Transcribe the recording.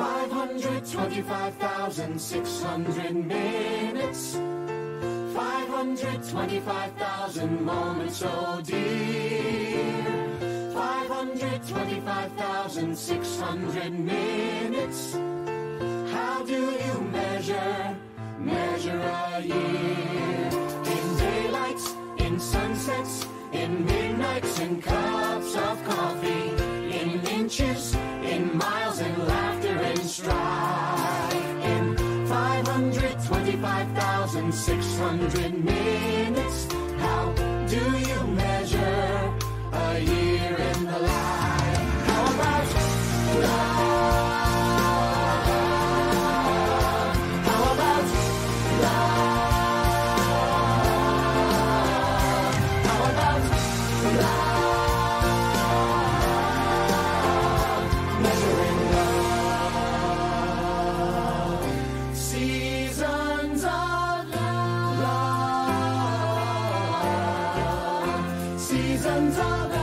525,600 minutes. 525,000 moments, oh dear. 525,600 minutes. How do you measure, measure a year? In daylights, in sunsets, in midnights, in cups of coffee, in inches, in miles, in laughter, in in 525,600 minutes. How do you measure 挣扎的